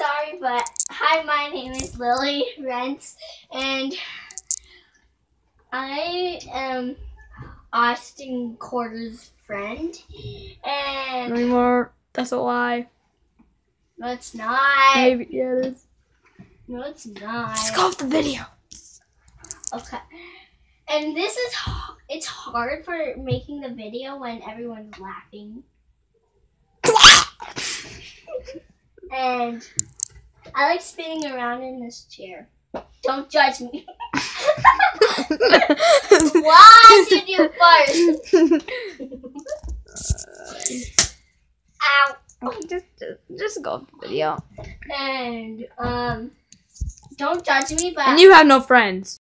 Sorry, but hi, my name is Lily Reents, and I am Austin Quarter's friend. And No anymore. That's a lie. no, it's not. Maybe yeah, it is. No, it's not. Just go off the video. Okay. And this is it's hard for making the video when everyone's laughing. and I like spinning around in this chair. Don't judge me. Why did you fart? Ow. just, just, just go off the video. And um, don't judge me, but And you have no friends.